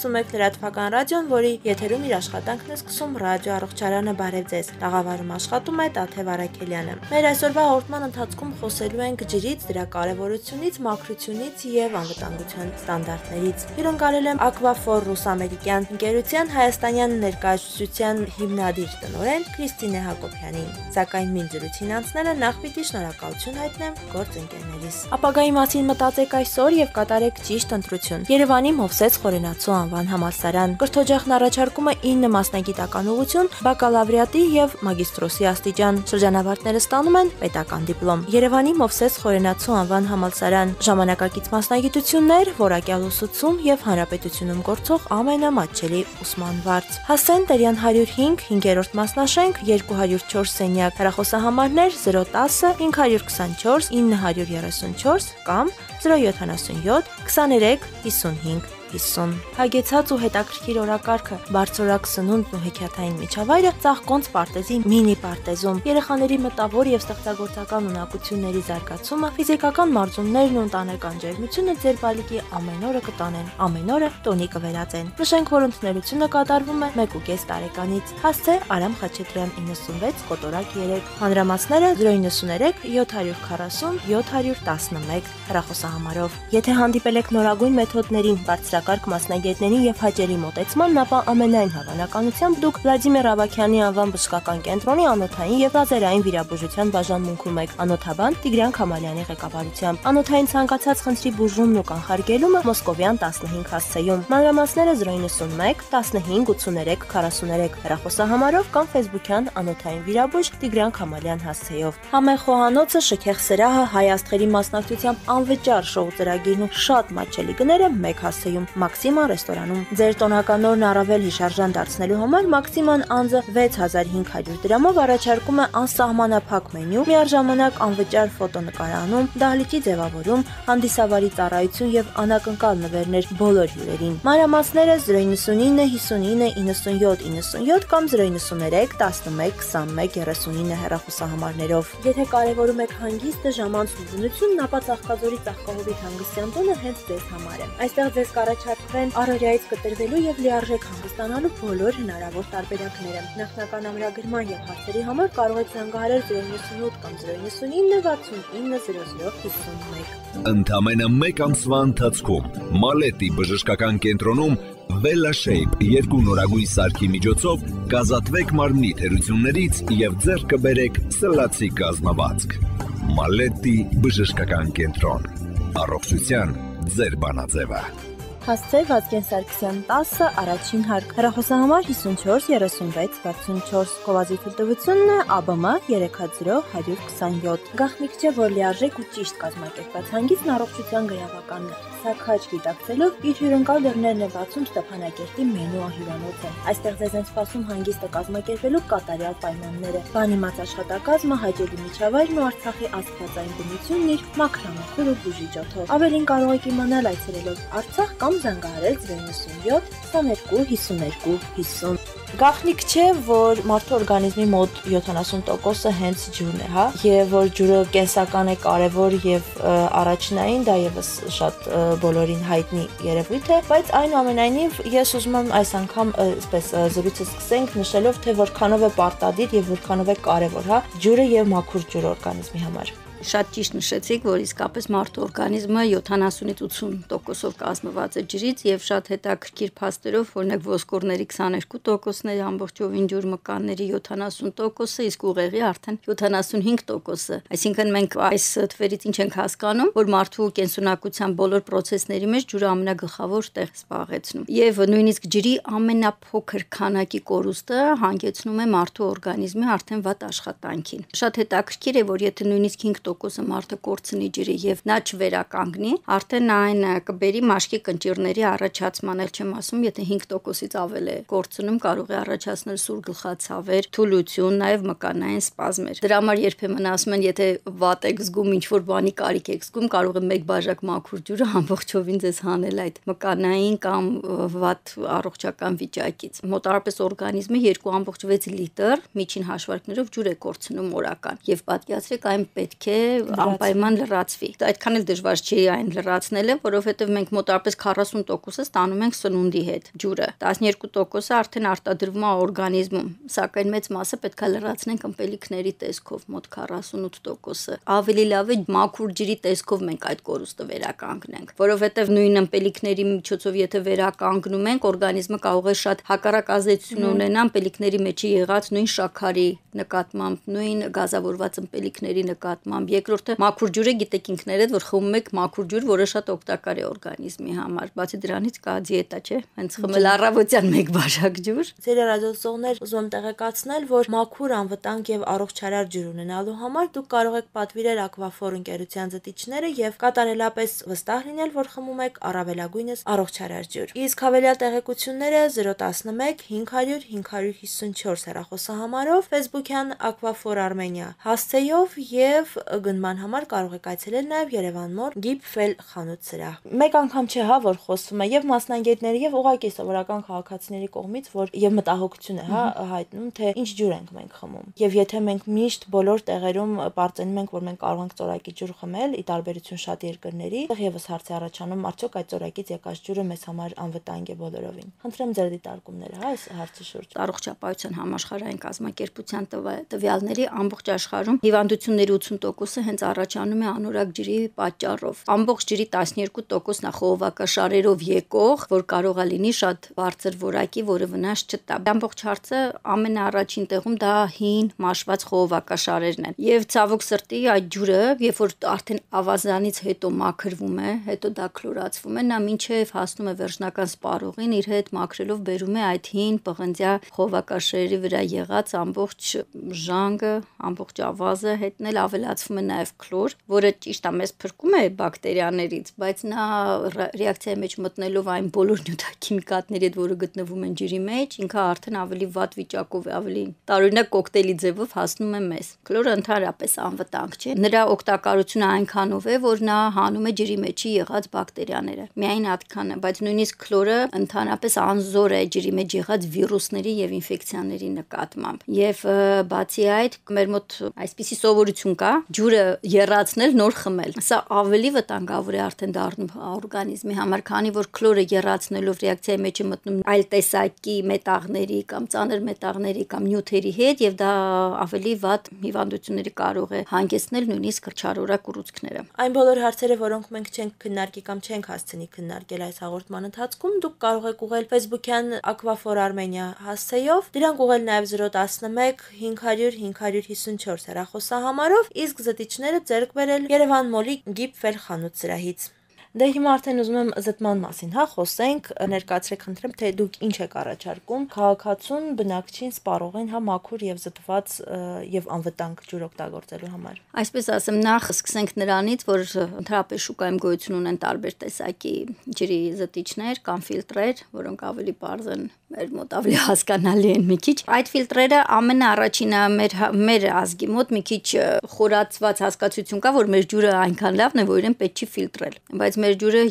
91 լրատվական ռադիոն, որի եթերում իր աշխատանքն է սկսում ռադիո առողջարանը բարև ձեզ։ Տաղավարում աշխատում է Տաթև Արաքելյանը։ Մեր այսօրվա հաղորդման ընթացքում խոսելու ենք ջրից, դրա կարևորությունից, մաքրությունից եւ անվտանգության ստանդարտներից։ Հյուրընկալել եմ Aquafor ռուս-ամերիկյան ընկերության հայաստանյան ներկայացության հիմնադիր տնօրեն Քրիստինե Հակոբյանին։ Սակայն մին զրույցին անցնելը նախ պիտի շնորհակալություն հայտնեմ գործընկերներիս։ Ապագայի մասին մտածեք այսօր եւ կատարեք ճիշտ ընտրություն։ Երևանի Մովսես Խորենացու անվան համալսարան կրթօջախն առաջարկում է 9 մասնագիտական ուղղություն, բակալավրիատի եւ մագիստրոսի աստիճան։ Շրջանավարտները ստանում են պետական դիպլոմ։ Երևանի Մովսես Խորենացու անվան համալսարան ժամանակակից մասնագիտություններ, որակյալ ուսուցում եւ հանրապետությունում գործող ամենամատչելի ուսման վարձ։ Հասեն Տերյան 105 5-րդ մասնաշենք 204 սենյակ հեռախոսահամարներ 010 524 934 կամ 077 23 55 50։ Հագեցած ու հետաքրքիր օրակարգը, բարձրորակ սնունդն ու հեքիաթային միջավայրը ցաղկոնց պարտեզի մինի պարտեզում։ Երեխաների մտավոր եւ ստեղծագործական ունակությունների զարգացումը, ֆիզիկական մարզումներն ու ընտանեկան ջերմությունը ձեր բալիկի ամեն օրը կտանեն, ամեն օրը տոնի կվերածեն։ Նշենք, որ ընդունելությունը կատարվում է 1.5 տարեկանից։ Հասցե Արամ Խաչատրյան 96 կոտորակ 3։ Հանրամասները 093 740 711 հեռախոսահամարով։ Եթե հանդիպել եք նորագույն մեթոդներին բարձր բարձրակարգ մասնագետների եւ հաճելի մոտեցման, ապա ամենայն հավանականությամբ դուք Վլադիմիր Ավակյանի անվան բժշկական կենտրոնի անոթային եւ լազերային վիրաբուժության բաժանմունքում եք։ Անոթաբան Տիգրան Քամալյանի ղեկավարությամբ։ Անոթային ցանկացած խնդրի բուժումն ու կանխարգելումը Մոսկովյան 15 հասցեում։ Մանրամասները 091 15 83 43 հեռախոսահամարով կամ Facebook-յան անոթային վիրաբույժ Տիգրան Քամալյան հասցեով։ Համեղ խոհանոցը շքեղ սրահը հայ աստղերի մասնակցությամբ անվճար շոու ծրագիրն ու շատ մատչելի գները մեկ հասցեում Մաքսիմա ռեստորանում։ Ձեր տոնական օրն առավել հիշարժան դարձնելու համար Մաքսիման անձը 6500 դրամով առաջարկում է անսահմանափակ մենյու, միաժամանակ անվճար ֆոտոնկարանում, դահլիճի ձևավորում, հանդիսավարի ծառայություն եւ անակնկալ նվերներ բոլոր հյուրերին։ Մանրամասները 099 59 97 97 կամ 093 11 21 39 հեռախոսահամարներով։ Եթե կարևորում եք հանգիստը, ժամանցն ու բնությունն, ապա Ծաղկաձորի Ծաղկահովիտ հանգստյան տունը հենց ձեզ համար է։ Այստեղ ձեզ կառաջարկվեն առօրյայից կտրվելու եւ լիարժեք հանգստանալու բոլոր հնարավոր տարբերակները։ Նախնական ամրագրման եւ հարցերի համար կարող եք զանգահարել 098 կամ 099 690051։ Ընդամենը 1 ամսվա ընթացքում Մալետի բժշկական կենտրոնում Vela Shape երկու նորագույն սարքի միջոցով կազատվեք մարմնի թերություններից եւ ձեռք կբերեք սլացի կազմվածք։ Մալետի բժշկական կենտրոն։ Առողջության ձեր բանաձևը։ Հասցե Վազգեն Սարգսյան 10 առաջին հարկ. հեռախոսահամար 54 36 64 Կովազի թույլտվությունն է ԱԲՄ 300 127 Գախնիկ չէ որ լիարժեք ու ճիշտ կազմակերպված հանգիստն առողջության գրավականն է սա քաչ գիտակցելով իր հյուրընկալ դռներն է բացում Ստեփանակերտի մենու հյուրանոցը այստեղ ձեզ են սպասում հանգիստը կազմակերպելու կատարյալ պայմանները բանիմաց աշխատակազմը հաճելի միջավայրն ու Արցախի աստվածային բնությունն իր մաքրամաքուր ու բուժիչ օթով ավելին կարող եք իմանալ այցելելով Արցախ կամ զանգահարել 97 22 52 50 Գախնիկ չէ, որ մարդու օրգանիզմի մոտ 70%-ը հենց ջուրն է, հա, եւ որ ջուրը կենսական է կարեւոր եւ առաջնային, դա եւս շատ բոլորին հայտնի երևույթ է, բայց այնուամենայնիվ ես ուզում եմ այս անգամ այսպես զրույցը սկսենք նշելով, թե որքանով է պարտադիր եւ որքանով է կարեւոր, հա, ջուրը եւ մաքուր ջուրը օրգանիզմի համար շատ ճիշտ նշեցիք, որ իսկապես մարդու օրգանիզմը 70-ից 80%-ով կազմված է ջրից եւ շատ հետաքրքիր փաստերով, օրինակ ոսկորների 22%-ն է ամբողջովին ջուր մկանների 70%-ը, իսկ ուղեղի արդեն 75%-ը։ Այսինքն մենք այս թվերից ինչ ենք հասկանում, որ մարդու կենսունակության բոլոր process-ների մեջ ջուրը ամենագլխավոր տեղ զբաղեցնում։ Եվ նույնիսկ ջրի ամենափոքր քանակի կորուստը հանգեցնում է մարդու օրգանիզմի արդեն վատ աշխատանքին։ Շատ հետաքրքիր է, որ եթե նույնիսկ 5 5%-ը մարդը կորցնի ջրի եւ նա չվերականգնի, արդեն այն կբերի մաշկի կնճիրների առաջացման, ել չեմ ասում, եթե 5%-ից ավել է կորցնում, կարող է առաջացնել սուր գլխացավեր, թուլություն, նաեւ մկանային սպազմեր։ Դրա համար երբեմն ասում են, եթե վատ եք զգում, ինչ որ բանի կարիք եք զգում, կարող է մեկ բաժակ մաքուր ջուրը ամբողջովին ձեզ հանել այդ մկանային կամ վատ առողջական վիճակից։ Մոտարապես օրգանիզմը 2.6 լիտր միջին հաշվարկներով ջուր է կորցնում օրական։ Եվ պատկերացրեք այն պետք է անպայման լրացվի։ Այդքան էլ դժվար չի այն լրացնելը, որովհետև մենք մոտավորապես 40%-ը ստանում ենք սնունդի հետ ջուրը։ 12%-ը արդեն արտադրվում է օրգանիզմում, սակայն մեծ մասը պետքա լրացնենք ըմպելիքների տեսքով, մոտ 48%-ը։ Ավելի լավ է մաքուր ջրի տեսքով մենք այդ կորուստը վերականգնենք, որովհետև նույն ըմպելիքների միջոցով եթե վերականգնում ենք, օրգանիզմը կարող է շատ հակառակ ազդեցություն ունենա ըմպելիքների մեջի եղած նույն շաքարի նկատմամբ, նույն գազավորված ըմպելիքների նկատմամբ։ Երկրորդը մաքուր ջուրը գիտեք ինքներդ, որ խմում եք մաքուր ջուր, որը շատ օգտակար է օրգանիզմի համար։ Բացի դրանից կա դիետա, չէ՞։ Հենց խմել առավոտյան մեկ բաժակ ջուր։ Ձեր ռադիոսողներ ուզում եմ տեղեկացնել, որ մաքուր, անվտանգ եւ առողջարար ջուր ունենալու համար դուք կարող եք պատվիրել Aquafor ընկերության զտիչները եւ կատարելապես վստահ լինել, որ խմում եք առավելագույնս առողջարար ջուր։ Իսկ հավելյալ տեղեկությունները 011 500 554 հեռախոսահամարով, Facebook-յան Aquafor Armenia հասցեով եւ գնման համար կարող եք այցելել նաեւ Երևան մոր Gipfel խանութ սրահ։ Մեկ անգամ չէ հա, որ խոսվում է եւ մասնագետների եւ ուղղակի սովորական քաղաքացիների կողմից, որ եւ մտահոգություն է հա հայտնում, թե ինչ ջուր ենք մենք խմում։ Եվ եթե մենք միշտ բոլոր տեղերում բարձրանում ենք, որ մենք կարող ենք ծորակի ջուր խմել, ի տարբերություն շատ երկրների, եւս հարցի առաջանում, արդյոք այդ ծորակից եկած ջուրը մեզ համար անվտանգ է բոլորովին։ Խնդրեմ ձեր դիտարկումները հա այս հարցի շուրջ։ Առողջապահության համաշխարհային կազմակերպության տվյալների ամբողջ աշխարհում հիվանդությունների 80%-ը հենց առաջանում է անորակ ջրի պատճառով։ Ամբողջ ջրի 12%-ն է խողովակաշարերով եկող, որ կարող է լինի շատ բարձր որակի, որը վնաս չտա։ Ամբողջ հարցը ամենաառաջին տեղում դա հին մաշված խողովակաշարերն են։ Եվ ցավոք սրտի այդ ջուրը, երբ որ արդեն ավազանից հետո մաքրվում է, հետո դա քլորացվում է, նա մինչև հասնում է վերջնական սպառողին, իր հետ մաքրելով բերում է այդ հին պղնձյա խողովակաշարերի վրա եղած ամբողջ ժանգը, ամբողջ ավազը հետնել ավելացվում է նաև քլոր, որը ճիշտ է մեզ փրկում է բակտերիաներից, բայց նա ռեակցիայի մեջ մտնելով այն բոլոր նյութաքիմիկատների հետ, որը գտնվում են ջրի մեջ, ինքը արդեն ավելի վատ վիճակով ավելի տարօրինակ կոկտեյլի ձևով հասնում է մեզ։ Քլորը ընդհանրապես անվտանգ չէ։ Նրա օգտակարությունը այնքանով է, որ նա հանում է ջրի մեջի եղած բակտերիաները։ Միայն այդքանը, բայց նույնիսկ քլորը ընդհանրապես անզոր է ջրի մեջ եղած վիրուսների եւ ինֆեկցիաների նկատմամբ։ Եվ բացի այդ, մեր մոտ այսպիսի սովորություն կա՝ ջուրը երացնել, նոր խմել։ Սա ավելի վտանգավոր է արդեն դառնում օրգանիզմի համար, քանի որ քլորը երացնելով ռեակցիայի մեջ է մտնում այլ տեսակի մետաղների կամ ծանր մետաղների կամ նյութերի հետ եւ դա ավելի վատ հիվանդությունների կարող է հանգեցնել նույնիսկ չարորակ ուռուցքները։ Այն բոլոր հարցերը, որոնք մենք չենք քննարկի կամ չենք հասցնի քննարկել այս հաղորդման ընթացքում, դուք կարող եք ուղղել Facebook-յան Aquafor Armenia հասցեով, դրանք ուղղել նաև 011 500 554 հեռախոսահամարով, իսկ զտիչները ձեռք բերել Երևան մոլի Gipfel խանութ սրահից։ Դե հիմա արդեն ուզում եմ զտման մասին, հա, խոսենք, ներկայացրեք խնդրեմ, թե դուք ինչ եք առաջարկում քաղաքացուն, բնակչին, սպառողին, հա, մաքուր եւ զտված եւ անվտանգ ջուր օգտագործելու համար։ Այսպես ասեմ, նախ սկսենք նրանից, որ ընդհանրապես շուկայում գոյություն ունեն տարբեր տեսակի ջրի զտիչներ կամ ֆիլտրեր, որոնք ավելի բարձ են մեր մոտ ավելի հասկանալի են մի քիչ։ Այդ ֆիլտրերը ամենաառաջինը մեր մեր ազգի մոտ մի քիչ խորացված հասկացություն կա, որ մեր ջուրը այնքան լավն է, որ իրեն պետք չի ֆիլտրել։ Բայց մեր ջուրը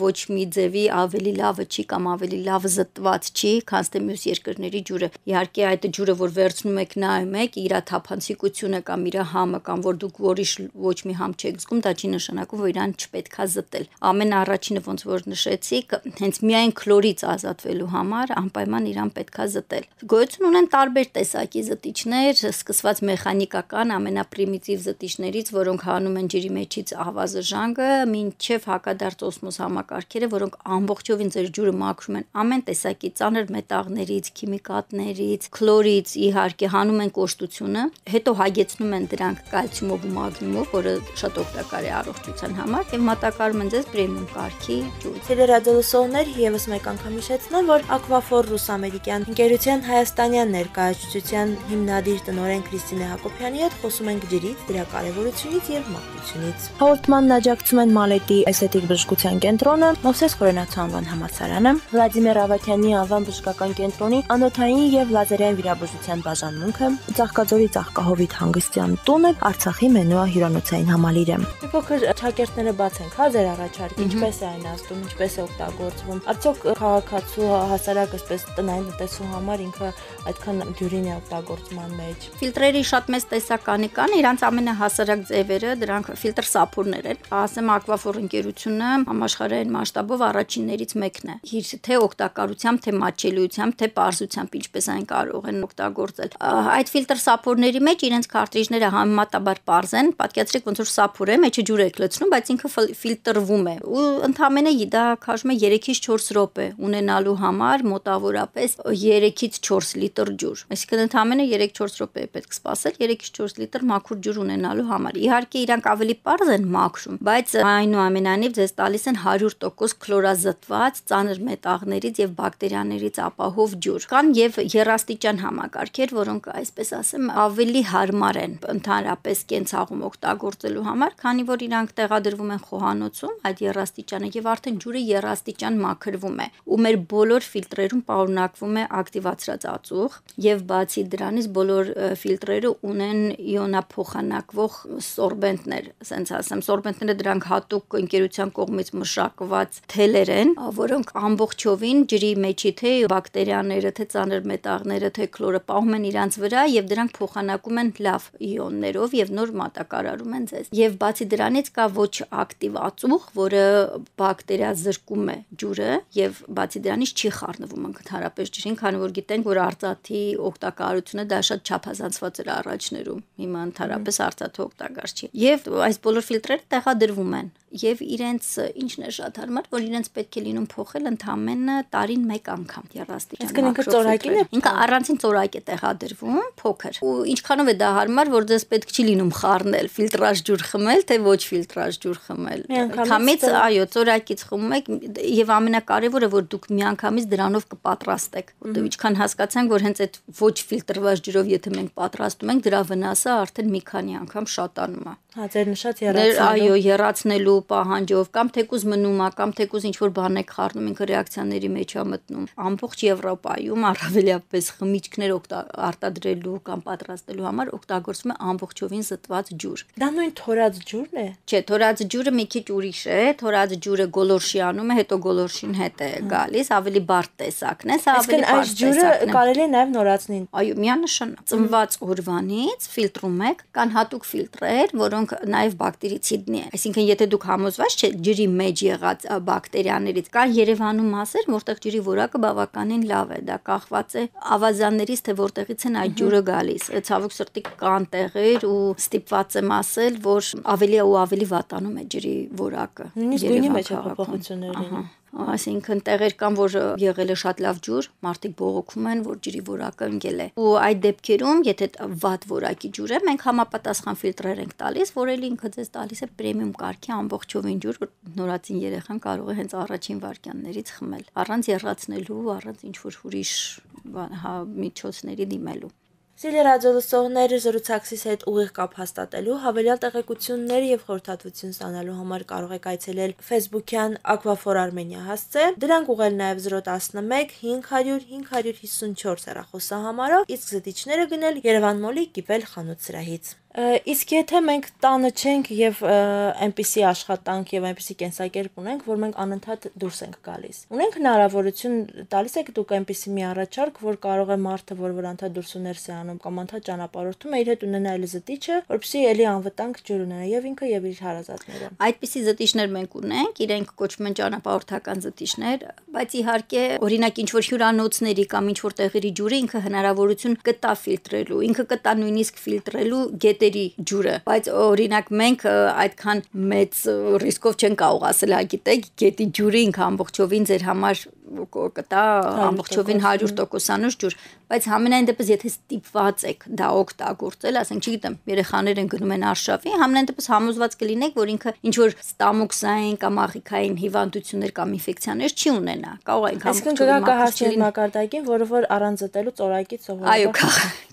ոչ մի ձևի ավելի լավը չի կամ ավելի լավ զտված չի, քան թե մյուս երկրների ջուրը։ Իհարկե այդ ջուրը, որ վերցնում եք նայում եք, իր թափանցիկությունը կամ իր համը կամ որ դուք որիշ ոչ մի համ չեք զգում, դա չի նշանակում, որ իրան չպետքա զտել։ Ամենաառաջինը ոնց որ նշեցիք, հենց միայն քլորից ազատվելու համար անպայման իրան պետքա զտել։ Գոյություն ունեն տարբեր տեսակի զտիչներ, սկսված մեխանիկական ամենապրիմիտիվ զտիչներից, որոնք հանում են ջրի մեջից ավազը ժանգը, մինչև հակ հակադարձ օսմոս համակարգերը, որոնք ամբողջովին ձեր ջուրը մաքրում են ամեն տեսակի ծանր մետաղներից, քիմիկատներից, քլորից, իհարկե հանում են կոշտությունը, հետո հագեցնում են դրանք կալցիումով ու մագնիումով, որը շատ օգտակար է առողջության համար եւ մատակարարում են ձեզ պրեմիում կարգի ջուր։ Տելերադիոլսողներ եւս մեկ անգամ հիշեցնեմ, որ Aquafor ռուս-ամերիկյան ընկերության հայաստանյան ներկայացուցության հիմնադիր տնօրեն Քրիստինե Հակոբյանի հետ խոսում ենք ջրից, դրա կարևորությունից եւ մաքրությունից։ Հաղորդմանն աջակցում են Մալետի մարդիկ բժշկության կենտրոնը, Մովսես Խորենացու անվան համալսարանը, Վլադիմիր Ավակյանի անվան բժշկական կենտրոնի անոթային եւ լազերային վիրաբուժության բաժանմունքը, Ծաղկաձորի Ծաղկահովիտ հանգստյան տունը, Արցախի մենուա հյուրանոցային համալիրը։ փոքր ճակերտները բացենք, հա ձեր առաջարկը, ինչպես է այն ազդում, ինչպես է օգտագործվում։ Արդյոք քաղաքացու հասարակ այսպես տնային տնտեսու համար ինքը այդքան դյուրին է օգտագործման մեջ։ Ֆիլտրերի շատ մեծ տեսականի կան, իրանց ամենահասարակ ձևերը դրանք ֆիլտր սափորներ են։ Ասեմ Aquafor ընկերությունը համաշխարհային մասշտաբով առաջիններից մեկն է։ Իր թե օգտակարությամբ, թե մատչելիությամբ, թե պարզությամբ ինչպես այն կարող են օգտագործել։ Այդ ֆիլտր սափորների մեջ իրենց քարտիժները համեմատաբար པարզ են, պատկերացրեք ոնց որ սափոր է, մեջը ջուր եք լցնում, բայց ինքը ֆիլտրվում է։ Ու ընդհանրապես դա քաշում է 3-ից 4 րոպե ունենալու համար մոտավորապես 3-ից 4 լիտր ջուր։ Այսինքն ընդհանրապես 3-4 րոպե է պետք սպասել 3-ից 4 լիտր մաքուր ջուր ունենալու համար։ Իհարկե իրանք ավելի པարզ են մաքրում, բայց այնուամենայնիվ ձեզ տալիս են 100% քլորազտված ծանր մետաղներից եւ բակտերիաներից ապահով ջուր։ Կան եւ երաստիճան համակարգեր, որոնք այսպես ասեմ ավելի հարմար են ընդհանրապես կենցաղում օգտագործելու համար, քանի որ իրանք տեղադրվում են խոհանոցում այդ երաստիճանը եւ արդեն ջուրը երաստիճան մաքրվում է ու մեր բոլոր ֆիլտրերում պարունակվում է ակտիվացրած ածուխ եւ բացի դրանից բոլոր ֆիլտրերը ունեն իոնափոխանակվող սորբենտներ, ասենց ասեմ, սորբենտները դրանք հատուկ ընկերության կողմից մշակված թելեր են, որոնք ամբողջովին ջրի մեջի թե բակտերիաները, թե ծանր մետաղները, թե քլորը պահում են իրանց վրա եւ դրանք փոխանակում են լավ իոններով եւ նոր մատակարարում են ձեզ։ Եվ բացի դրանից կա ոչ ակտիվ ածուխ, որը բակտերիա զրկում է ջուրը եւ բացի դրանից չի խառնվում ընդհանրապես ջրին, քանի որ գիտենք, որ արծաթի օգտակարությունը դա շատ չափազանցված էր առաջներում։ Հիմա ընդհանրապես արծաթը օգտակար չի։ Եվ այս բոլոր ֆիլտրերը տեղադրվում են եւ իրենց ինչն է շատ հարմար, որ իրենց պետք է լինում փոխել ընդամենը տարին 1 անգամ երաստիճան։ Իսկ ինքը ծորակին է։ Ինքը առանցին ծորակ է տեղադրվում, փոքր։ Ու ինչքանով է դա հարմար, որ ձեզ պետք չի լինում խառնել, ֆիլտրաժ ջուր խմել, թե ոչ ֆիլտրաժ ջուր խմել։ Քամից, այո, ծորակից խմում եք եւ ամենակարևորը որ դուք միանգամից դրանով կպատրաստեք, որտեղ ինչքան հասկացանք, որ հենց այդ ոչ ֆիլտրված ջրով եթե մենք պատրաստում ենք, դրա վնասը արդեն մի քանի անգամ շատանում է։ Հա, ձեր նշած երացնելու։ Այո, երացնելու պահանջով կամ թեկուզ մնում է, կամ թեկուզ ինչ որ բան եք խառնում, ինքը ռեակցիաների մեջ է մտնում։ Ամբողջ Եվրոպայում առավելապես խմիչքներ արտադրելու կամ պատրաստելու համար օգտագործվում է ամբողջովին զտված ջուր։ Դա նույն թորած ջուրն է։ Չէ, թորած ջուրը մի քիչ ուրիշ է, թորած ջուրը գոլորշիանում է, հետո գոլորշին հետ է գալիս, ավելի բարդ տեսակն է, սա ավելի Այս ջուրը կարելի է նաև նորացնել։ Այո, միանշանակ։ Ծնված օրվանից ֆիլտրում եք, կան հատուկ ֆիլտրեր, որոնք նաև բակտերիցիդնի են։ Այսինքն, եթե դուք համոզված չեք ջրի մեջ եղած բակտերիաներից, կան Երևանում մասեր, որտեղ ջրի որակը բավականին լավ է։ Դա կախված է ավազաններից, թե որտեղից են այդ ջուրը գալիս։ Ցավոք սրտի կան տեղեր ու ստիպված եմ ասել, որ ավելի ու ավելի վատանում է ջրի որակը։ Նույնիսկ գույնի մեջ փոփոխություններ լինում այսինքն տեղեր կան, որ եղել է շատ լավ ջուր, մարդիկ բողոքում են, որ ջրի որակը ընկել է։ Ու այդ դեպքերում, եթե վատ որակի ջուր է, մենք համապատասխան ֆիլտրեր ենք տալիս, որ էլի ինքը ձեզ տալիս է պրեմիում կարգի ամբողջովին ջուր, որ նորածին երեխան կարող է հենց առաջին վարքյաններից խմել, առանց երրացնելու, առանց ինչ որ ուրիշ հա միջոցների դիմելու։ Սիրելի ռադիոլսողներ, զրուցակցիս հետ ուղիղ կապ հաստատելու, հավելյալ տեղեկություններ եւ խորհրդատվություն ստանալու համար կարող եք այցելել Facebook-յան Aquafor Armenia հասցե։ Դրանք ուղղել նաեւ 011 500 554 հեռախոսահամարով, իսկ զտիչները գնել Երևան մոլի Կիպել խանութ սրահից։ Իսկ եթե մենք տանը չենք եւ այնպիսի աշխատանք եւ այնպիսի կենսակերպ ունենք, որ մենք անընդհատ դուրս ենք գալիս։ Ունենք հնարավորություն տալիս եք դուք այնպիսի մի առաջարկ, որ կարող է մարդը, որ որ անդադ դուրս ու ներս է անում կամ անդադ ճանապարհորդում է, իր հետ ունենա այլ զտիչը, որպեսզի ելի անվտանգ ջուր ունենա եւ ինքը եւ իր հարազատները։ Այդպիսի զտիչներ մենք ունենք, իրենք կոչվում են ճանապարհորդական զտիչներ, բայց իհարկե օրինակ ինչ որ հյուրանոցների կամ ինչ որ տեղերի ջուրը ինքը հնարավորություն կտա ֆիլտրելու, ինքը կտա նույնիսկ ֆիլտրելու գետ գետերի ջուրը, բայց օրինակ մենք այդքան մեծ ռիսկով չեն կարող ասել, հա գիտեք, գետի ջուրը ինքը ամբողջովին ձեր համար կտա ամբողջովին 100%-անուց ջուր, բայց համենայն դեպս եթե ստիպված եք դա օգտագործել, ասենք, չգիտեմ, երեխաներ են գնում են արշավի, համենայն դեպս համոզված կլինեք, որ ինքը ինչ որ ստամոքսային կամ աղիքային հիվանդություններ կամ ինֆեկցիաներ չի ունենա։ Կարող է ինքը ամբողջովին կա հասնել մակարդակին, որը որ առանց զտելու ծորակից սովորաբար։ Այո,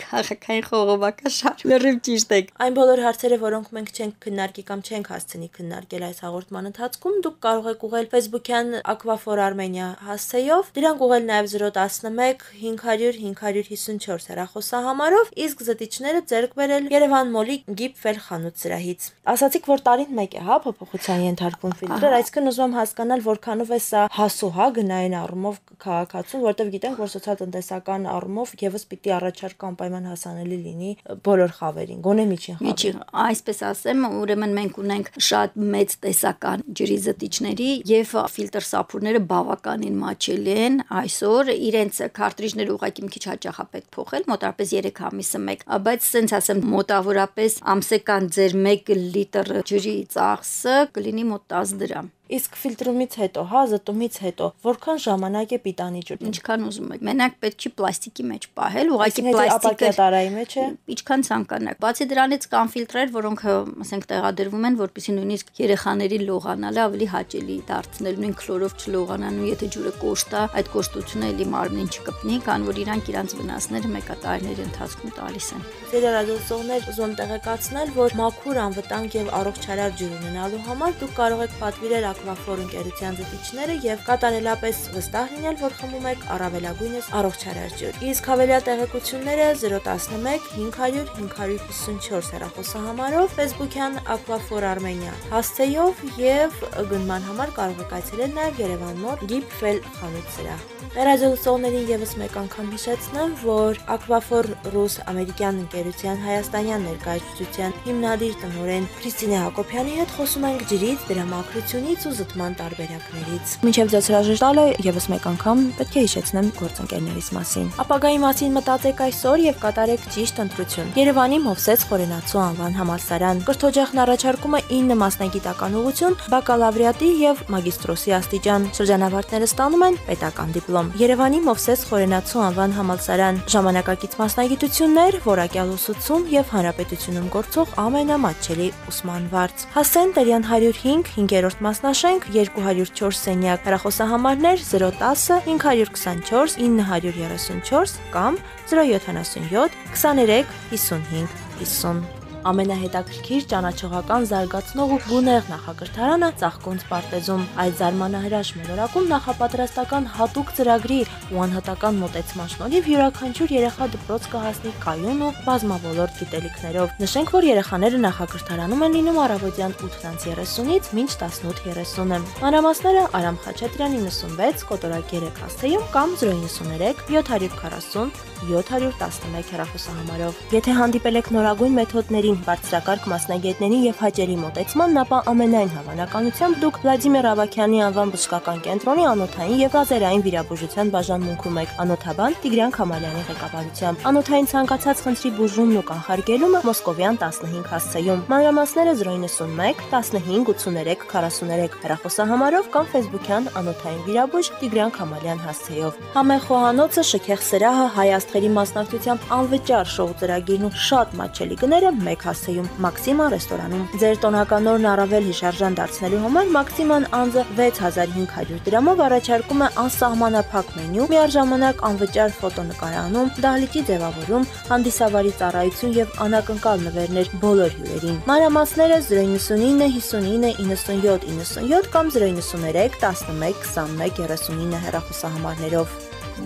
քաղաքային խողովակաշար։ Լրիվ ճիշտ եք։ Այն բոլոր հարցերը, որոնք մենք չենք քննարկի կամ չենք հասցնի քննարկել այս հաղորդման ընթացքում, դուք կարող եք ուղղել Facebook-յան Aquafor Armenia հասցեով, դրանք ուղղել նաև 011 500 554 հեռախոսահամարով, իսկ զտիչները ձեռք բերել Երևան մոլի Գիփվել խանութ սրահից։ Ասացիք, որ տարին 1 է, հա, փոփոխության ենթարկվում ֆիլտրեր, այսինքն ուզում եմ հասկանալ, որքանով է սա հասու, հա, գնային առումով քաղաքացու, որտեղ գիտենք, որ սոցիալ-տնտեսական առումով եւս պիտի առաջարկ անպայման հասանելի լինի բոլոր խավերին, գոնե միջին խավերին։ Միջին, այսպես ասեմ, ուրեմն մենք ունենք շատ մեծ տեսական ջրի զտիչների եւ ֆիլտր սափուրները բավականին մաչելի են այսօր իրենց քարտրիժները ուղղակի մի քիչ հաճախապետ փոխել, մոտավորապես 3 ամիսը մեկ, բայց սենց ասեմ, մոտավորապես ամսեկան ձեր 1 լիտր ջրի ծախսը կլինի մոտ 10 դրամ։ Իսկ ֆիլտրումից հետո, հա, զտումից հետո որքան ժամանակ է պիտանի ջուրն։ Ինչքան ուզում եք։ Մենակ պետք չի պլաստիկի մեջ պահել, ուղղակի պլաստիկը տարայի մեջ է։ Ինչքան ցանկանաք։ Բացի դրանից կան ֆիլտրեր, որոնք ասենք տեղադրվում են, որպեսզի նույնիսկ երեխաների լողանալը ավելի հաճելի դարձնել, նույն քլորով չլողանան, ու եթե ջուրը կոշտ է, այդ կոշտությունը էլի մարմնին չկպնի, կան որ իրանք իրանց վնասները մեկատարների ընթացքում տալիս են։ Տերերադոսողներ ուզում տեղեկացնել, որ մաքուր, անվտանգ եւ առողջարար ջուր ունենալու համար դուք կարող եք պատվիրել Aquafor ընկերության զտիչները եւ կատարելապես վստահ լինել, որ խմում եք առավելագույնս առողջարար ջուր։ Իսկ հավելյալ տեղեկությունները 011 500 554 հեռախոսահամարով, Facebook-յան Aquafor Armenia հասցեով եւ գնման համար կարող եք այցելել նաեւ Երևան մոտ Gipfel խանութ սրահ։ Ռադիոլսողներին եւս մեկ անգամ հիշեցնեմ, որ Aquafor Rus ամերիկյան ընկերության հայաստանյան ներկայացության հիմնադիր տնօրեն Քրիստինե Հակոբյանի հետ խոսում ենք ջրից, դրա մաքրությունից ու զտման տարբերակներից։ Մինչև ձեզ հրաժեշտալը եւս մեկ անգամ պետք է հիշեցնեմ գործընկերներից մասին։ Ապագայի մասին մտածեք այսօր եւ կատարեք ճիշտ ընտրություն։ Երևանի Մովսես Խորենացու անվան համալսարան կրթօջախն առաջարկում է 9 մասնագիտական ուղղություն, բակալավրիատի եւ մագիստրոսի աստիճան։ Շրջանավարտները ստանում են պետական դիպլոմ։ Երևանի Մովսես Խորենացու անվան համալսարան ժամանակակից մասնագիտություններ, որակյալ ուսուցում եւ հանրապետությունում գործող ամենամատչելի ուսման վարձ։ Հասեն Տերյան 105 5-րդ մասնաշ Շենք 204 սենյակ հեռախոսահամարներ 010 524 934 կամ 077 23 55 50 ամենահետաքրքիր ճանաչողական զարգացնող ու գունեղ նախակրթարանը Ծաղկոնց պարտեզում։ Այդ զարմանահրաշ մոլորակում նախապատրաստական հատուկ ծրագրի ու անհատական մոտեցման շնորհիվ յուրաքանչյուր երեխա դպրոց կհասնի կայուն ու բազմավորորդ գիտելիքներով։ Նշենք, որ երեխաները նախակրթարանում են լինում առավոտյան 8:30-ից մինչ 18:30-ը։ Մանրամասները Արամ Խաչատրյան 96 կոտորակ 3 հաստեյում կամ 093 740 711 հեռախոսահամարով։ Եթե հանդիպել եք նորագույն մեթոդներին բարձրակարգ մասնագետների եւ հաճելի մոտեցմանն, ապա ամենայն հավանականությամբ դուք Վլադիմիր Ավակյանի անվան բժշկական կենտրոնի անոթային եւ լազերային վիրաբուժության բաժանմունքում եք։ Անոթաբան Տիգրան Քամալյանի ղեկավարությամբ։ Անոթային ցանկացած խնդրի բուժումն ու կանխարգելումը Մոսկովյան 15 հասցեում։ Մանրամասները 091 15 83 43 հեռախոսահամարով կամ Facebook-յան անոթային վիրաբույժ Տիգրան Քամալյան հասցեով։ Համեղ խոհանոցը շքեղ սրահը հայ աստղերի մասնակցությամբ անվճար շոու ծրագիրն ու շատ մաչելի գները մեկ հասցեում Մաքսիմա ռեստորանում։ Ձեր տոնական օրն առավել հիշարժան դարձնելու համար Մաքսիման անձը 6500 դրամով առաջարկում է անսահմանափակ մենյու, միաժամանակ անվճար ֆոտոնկարանում, դահլիճի ձևավորում, հանդիսավարի ծառայություն եւ անակնկալ նվերներ բոլոր հյուրերին։ Մանրամասները 099 59 97 97 կամ 093 11 21 39 հեռախոսահամարներով։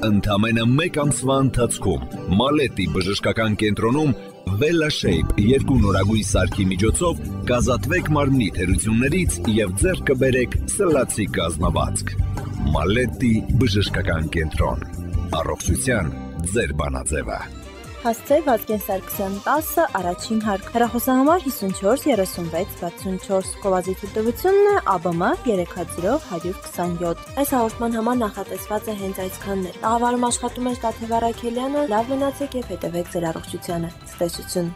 Ընդամենը 1 ամսվա ընթացքում Մալետի բժշկական կենտրոնում Vela Shape երկու նորագույն սարքի միջոցով կազատվեք մարմնի թերություններից եւ ձեռք կբերեք սլացի կազմվածք։ Մալետի բժշկական կենտրոն։ Առողջության ձեր բանաձևը։ Հասցե Վազգեն Սարգսյան 10 առաջին հարկ. հեռախոսահամար 54 36 64 գովազդի թույլտվությունն է ԱԲՄ 300127 Այս հաղորդման համար նախատեսված է հենց այսքանն էր Աղավարում աշխատում է Ստաթև Արաքելյանը լավ մնացեք եւ հետեւեք ձեր առողջությանը ցտեսություն